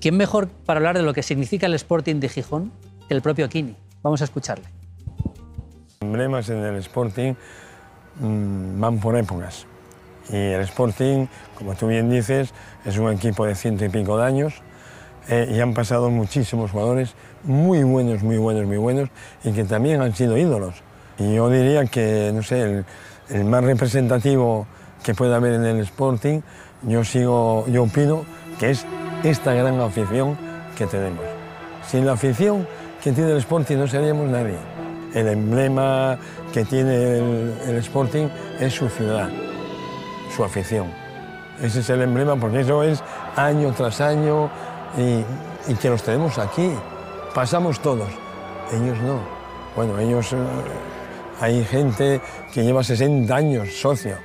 ¿Quién mejor para hablar de lo que significa el Sporting de Gijón que el propio Kini? Vamos a escucharle. Emblemas en el Sporting mmm, van por épocas. Y el Sporting, como tú bien dices, es un equipo de ciento y pico de años eh, y han pasado muchísimos jugadores muy buenos, muy buenos, muy buenos y que también han sido ídolos. Y yo diría que, no sé, el, el más representativo que puede haber en el Sporting, yo sigo, yo opino que es esta gran afición que tenemos. Sin la afición que tiene el Sporting no seríamos nadie. El emblema que tiene el, Sporting es su ciudad, su afición. Ese es el emblema porque eso es año tras año y, y que los tenemos aquí. Pasamos todos, ellos no. Bueno, ellos, eh, hay gente que lleva 60 años socio.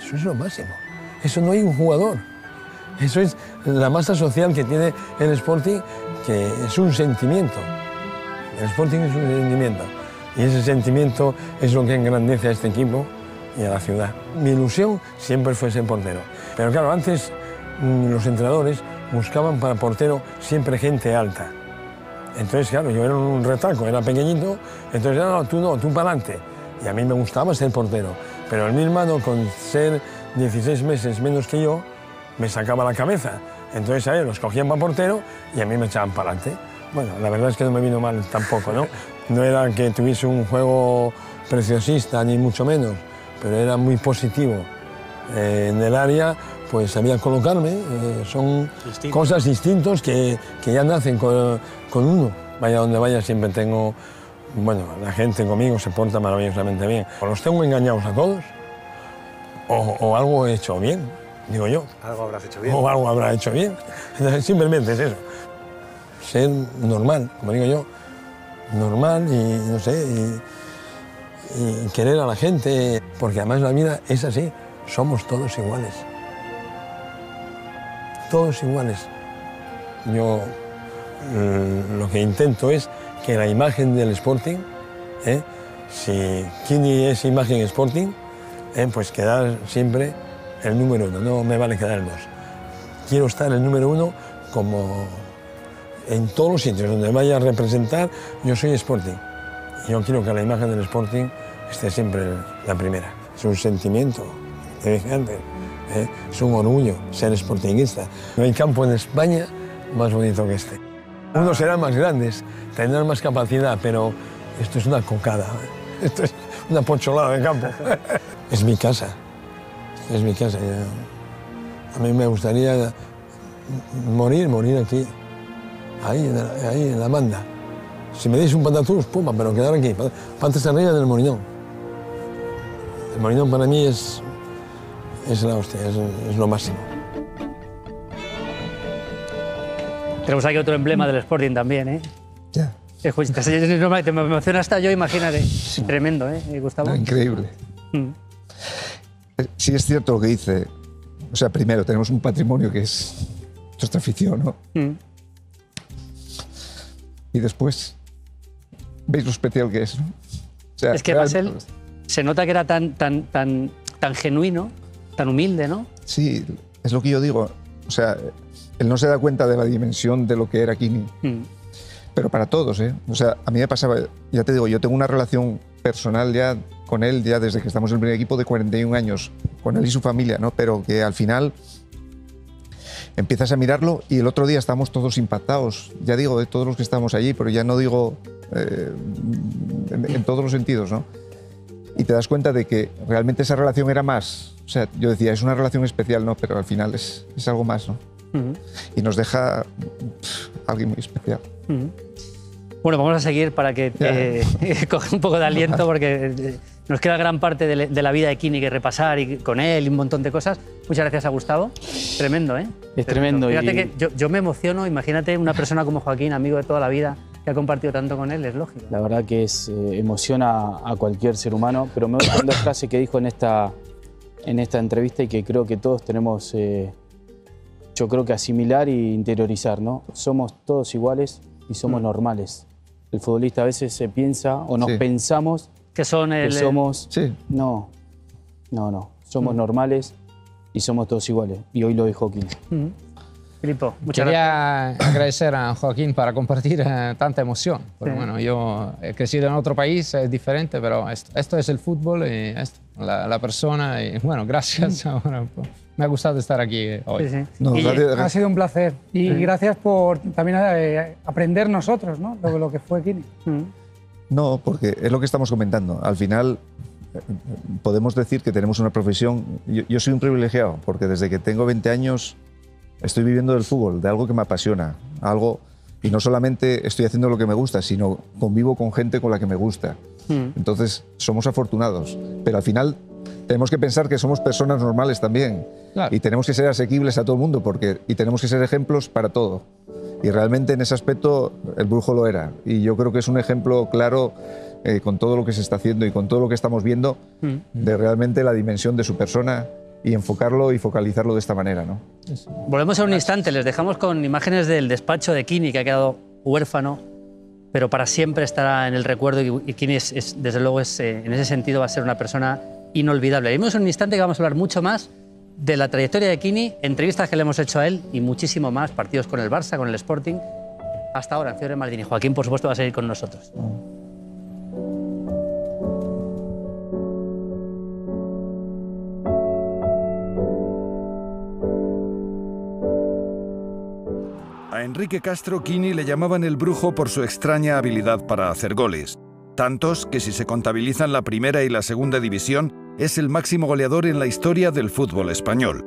Eso es lo máximo. Eso no hay un jugador. Eso es la masa social que tiene el Sporting, que es un sentimiento. El Sporting es un sentimiento. Y ese sentimiento es lo que engrandece a este equipo y a la ciudad. Mi ilusión siempre fue ser portero. Pero claro, antes mm, los entrenadores buscaban para portero siempre gente alta. Entonces, claro, yo era un retaco, era pequeñito, entonces, no, tú no, tú para adelante. Y a mí me gustaba ser portero. Pero mi hermano, con ser 16 meses menos que yo, me sacaba la cabeza. Entonces a él los cogían para portero y a mí me echaban para adelante. Bueno, la verdad es que no me vino mal tampoco, ¿no? No era que tuviese un juego preciosista, ni mucho menos, pero era muy positivo. Eh, en el área, pues sabía colocarme. eh, son Distinto. cosas distintas que, que ya nacen con, con uno. Vaya donde vaya, siempre tengo. Bueno, la gente conmigo se porta maravillosamente bien. O los tengo engañados a todos, o, o algo he hecho bien, digo yo. Algo habrás hecho bien. O algo habrá hecho bien. Simplemente es eso. Ser normal, como digo yo, normal y, no sé, y, y querer a la gente, porque además la vida es así, somos todos iguales. Todos iguales. Yo mm, lo que intento es que la imagen del Sporting, ¿eh? si Kini es imagen Sporting, ¿eh? pues quedar siempre el número uno, no me vale quedar el dos. Quiero estar el número uno como en todos los sitios donde vaya a representar, yo soy Sporting. Yo quiero que la imagen del Sporting esté siempre la primera. Es un sentimiento, te dije antes, ¿eh? es un orgullo ser sportinguista. No hay campo en España más bonito que este. Unos serán más grandes, tendrán más capacidad, pero esto es una cocada, ¿eh? esto es una pocholada de campo. es mi casa, es mi casa. ya. A mí me gustaría morir, morir aquí, ahí, en la- ahí en la banda. Si me deis un patatús, puma, pero quedar aquí, pa- patas arriba del Morinón. El Morinón para mí es, es la hostia, es, es lo máximo. Tenemos aquí otro emblema del Sporting también, ¿eh? Ya. Es justo. Te me emociona hasta yo, imagínate. Tremendo, ¿eh, Gustavo? Increíble. Mm. Eh, Sí es cierto lo que dice. O sea, primero tenemos un patrimonio que es nuestra afición, ¿no? Mm. Y después veis lo especial que es, ¿no? O sea, Es que él se nota que era tan, tan, tan, tan genuino, tan humilde, ¿no? Sí, es lo que yo digo. O sea, él no se da cuenta de la dimensión de lo que era Kini. Mm. Pero para todos, ¿eh? O sea, a mí me pasaba, ya te digo, yo tengo una relación personal ya con él, ya desde que estamos en el primer equipo de 41 años, con él y su familia, ¿no? Pero que al final empiezas a mirarlo y el otro día estamos todos impactados, ya digo, de todos los que estamos allí, pero ya no digo eh, en, en todos los sentidos, ¿no? Y te das cuenta de que realmente esa relación era más, o sea, yo decía, es una relación especial, ¿no? Pero al final es, es algo más, ¿no? Y nos deja pff, alguien muy especial. Bueno, vamos a seguir para que te coge un poco de aliento porque eh, nos queda gran parte de, la vida de Kini que repasar y con él y un montón de cosas. Muchas gracias a Gustavo. Tremendo, ¿eh? Es tremendo, Fíjate y- que yo, yo me emociono, imagínate una persona como Joaquín, amigo de toda la vida, que ha compartido tanto con él, es lógico. La verdad que es, eh, emociona a cualquier ser humano, pero me voy con dos frases que dijo en esta, en esta entrevista y que creo que todos tenemos, eh, yo creo que asimilar e interiorizar, ¿no? Somos todos iguales y somos normales. El futbolista a veces se piensa o nos Sí. pensamos Que son que el... somos... Sí, No, no, no. Somos normales y somos todos iguales. Y hoy lo dijo Kini. Mm. Filipo, muchas gracias. Quería agradecer a Joaquín para compartir eh, tanta emoción. Porque, Sí. bueno, yo he crecido en otro país, es diferente, pero esto, esto es el fútbol y esto, la, la persona. Y bueno, gracias. Ahora, me ha gustado estar aquí hoy. Sí, sí. No, Y- gracias- Ha sido un placer. Y gracias por también eh, aprender nosotros, ¿no? Lo, lo que fue Kini. Mm. No, porque es lo que estamos comentando. Al final eh, podemos decir que tenemos una profesión. Yo, yo soy un privilegiado porque desde que tengo 20 años estoy viviendo del fútbol, de algo que me apasiona, algo y no solamente estoy haciendo lo que me gusta, sino convivo con gente con la que me gusta. Mm. Entonces somos afortunados, pero al final tenemos que pensar que somos personas normales también Claro. y tenemos que ser asequibles a todo el mundo porque y tenemos que ser ejemplos para todo. Y realmente en ese aspecto el brujo lo era. Y yo creo que es un ejemplo claro eh, con todo lo que se está haciendo y con todo lo que estamos viendo Mm. de realmente la dimensión de su persona y enfocarlo y focalizarlo de esta manera. ¿no? Volvemos en un instante, les dejamos con imágenes del despacho de Kini, que ha quedado huérfano, pero para siempre estará en el recuerdo y, Kini, es, es- desde luego, es, eh, en ese sentido va a ser una persona inolvidable. Vemos en un instante que vamos a hablar mucho más de la trayectoria de Kini, entrevistas que le hemos hecho a él y muchísimo más, partidos con el Barça, con el Sporting. Hasta ahora, en Fiore Maldini. Joaquín, por supuesto, va a seguir con nosotros. A Enrique Castro Quini le llamaban el brujo por su extraña habilidad para hacer goles. Tantos que si se contabilizan la primera y la segunda división, es el máximo goleador en la historia del fútbol español.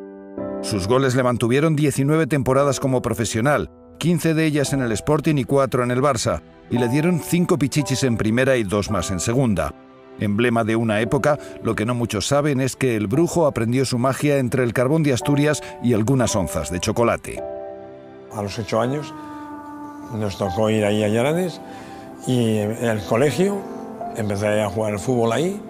Sus goles le mantuvieron 19 temporadas como profesional, 15 de ellas en el Sporting y 4 en el Barça, y le dieron 5 pichichis en primera y 2 más en segunda. Emblema de una época, lo que no muchos saben es que el brujo aprendió su magia entre el carbón de Asturias y algunas onzas de chocolate. A los ocho años nos tocó ir ahí a Llaranes y en el colegio empecé a jugar al fútbol ahí.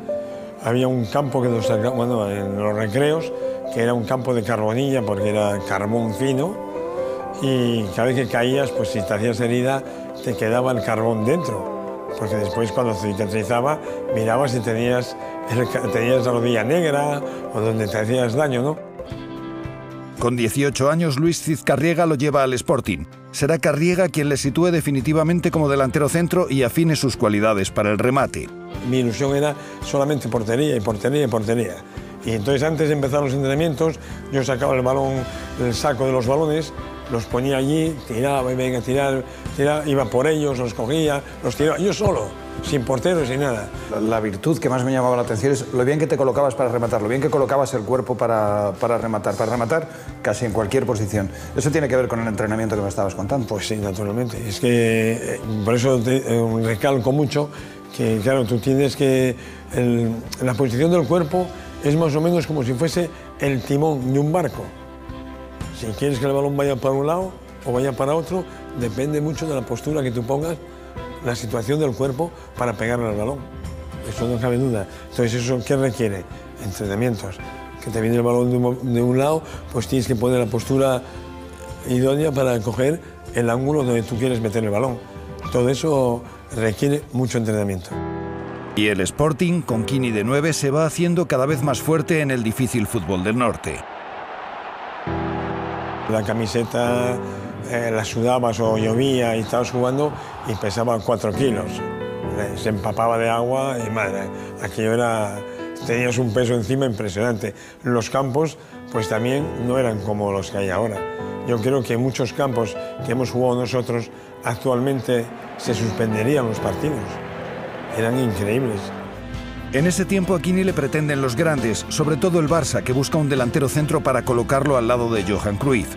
Había un campo que nos saca- bueno, en los recreos, que era un campo de carbonilla porque era carbón fino y cada vez que caías, pues si te hacías herida, te quedaba el carbón dentro. Porque después cuando cicatrizaba, mirabas si tenías, tenías la rodilla negra o donde te hacías daño, ¿no? Con 18 años, Luis Cizcarriega lo lleva al Sporting. Será Carriega quien le sitúe definitivamente como delantero centro y afine sus cualidades para el remate. Mi ilusión era solamente portería y portería y portería. Y entonces antes de empezar los entrenamientos, yo sacaba el balón, el saco de los balones, los ponía allí, tiraba y venga tirar, tiraba, iba por ellos, los cogía, los tiraba, yo solo, sin portero, sin nada. La, virtud que más me llamaba la atención es lo bien que te colocabas para rematar, lo bien que colocabas el cuerpo para, para rematar, para rematar casi en cualquier posición. Eso tiene que ver con el entrenamiento que me estabas contando. Pues sí, naturalmente. Es que eh, por eso te, eh, recalco mucho que, claro, tú tienes que. el- la posición del cuerpo es más o menos como si fuese el timón de un barco. Si quieres que el balón vaya para un lado o vaya para otro, depende mucho de la postura que tú pongas, la situación del cuerpo para pegarle al balón. Eso no cabe duda. Entonces, ¿eso qué requiere? Entrenamientos. Que te viene el balón de un, de un lado, pues tienes que poner la postura idónea para coger el ángulo donde tú quieres meter el balón. Todo eso requiere mucho entrenamiento. Y el Sporting, con Kini de 9, se va haciendo cada vez más fuerte en el difícil fútbol del norte. La camiseta eh, la sudabas o llovía y estabas jugando y pesaba 4 kilos. Se empapaba de agua y madre, aquello era. tenías un peso encima impresionante. Los campos, pues también no eran como los que hay ahora. Yo creo que muchos campos que hemos jugado nosotros actualmente se suspenderían los partidos. Eran increíbles. En ese tiempo a Kini le pretenden los grandes, sobre todo el Barça, que busca un delantero centro para colocarlo al lado de Johan Cruyff.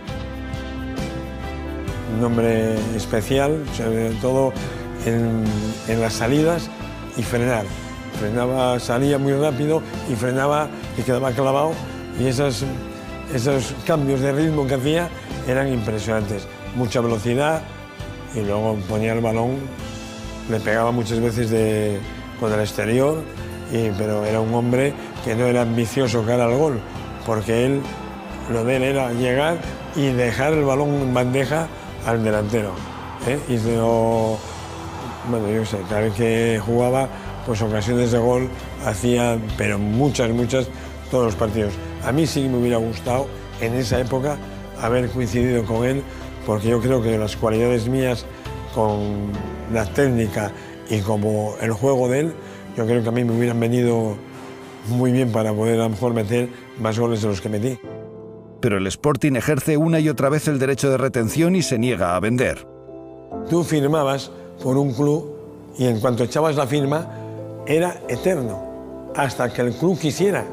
Un hombre especial, sobre todo en, en las salidas y frenar. Frenaba, salía muy rápido y frenaba y quedaba clavado y esas, esos cambios de ritmo que hacía eran impresionantes. Mucha velocidad y luego ponía el balón, le pegaba muchas veces de, con el exterior, y, pero era un hombre que no era ambicioso cara al gol, porque él, lo de él era llegar y dejar el balón en bandeja al delantero. ¿eh? Y no, bueno, yo sé, cada vez que jugaba, pues ocasiones de gol hacía, pero muchas, muchas, todos los partidos. A mí sí me hubiera gustado en esa época haber coincidido con él, porque yo creo que las cualidades mías con la técnica y como el juego de él, yo creo que a mí me hubieran venido muy bien para poder a lo mejor meter más goles de los que metí. Pero el Sporting ejerce una y otra vez el derecho de retención y se niega a vender. Tú firmabas por un club y en cuanto echabas la firma era eterno, hasta que el club quisiera.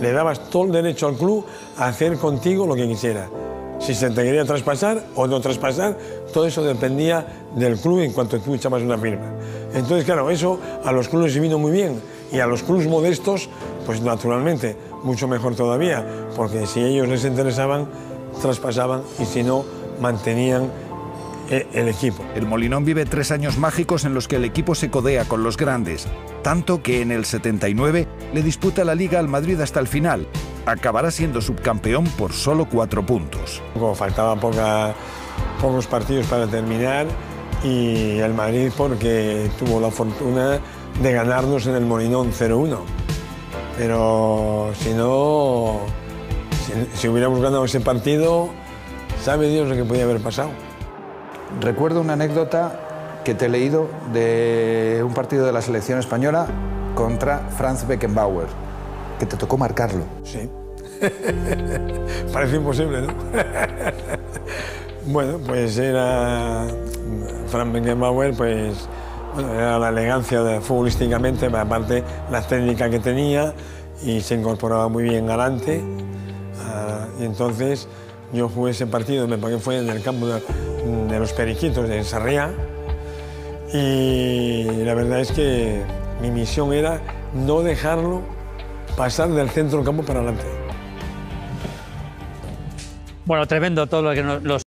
Le dabas todo el derecho al club a hacer contigo lo que quisiera. Si se te quería traspasar o no traspasar, todo eso dependía del club en cuanto tú echabas una firma. Entonces, claro, eso a los clubes se vino muy bien y a los clubes modestos, pues naturalmente, mucho mejor todavía, porque si ellos les interesaban, traspasaban y si no, mantenían eh, el equipo. El Molinón vive tres años mágicos en los que el equipo se codea con los grandes, tanto que en el 79 le disputa la liga al Madrid hasta el final. Acabará siendo subcampeón por solo cuatro puntos. Como faltaban poca, pocos partidos para terminar y el Madrid porque tuvo la fortuna de ganarnos en el Molinón 0-1. Pero si no, si, si hubiéramos ganado ese partido, sabe Dios lo que podía haber pasado. Recuerdo una anécdota que te he leído de un partido de la selección española contra Franz Beckenbauer, que te tocó marcarlo. Sí. Parece imposible, ¿no? bueno, pues era Franz Beckenbauer, pues era la elegancia futbolísticamente, pero aparte la técnica que tenía y se incorporaba muy bien adelante. Uh, y entonces yo jugué ese partido, me que fue en el campo de, de los Periquitos, en Sarriá, y la verdad es que mi misión era no dejarlo pasar del centro del campo para adelante. Bueno, tremendo todo lo que nos,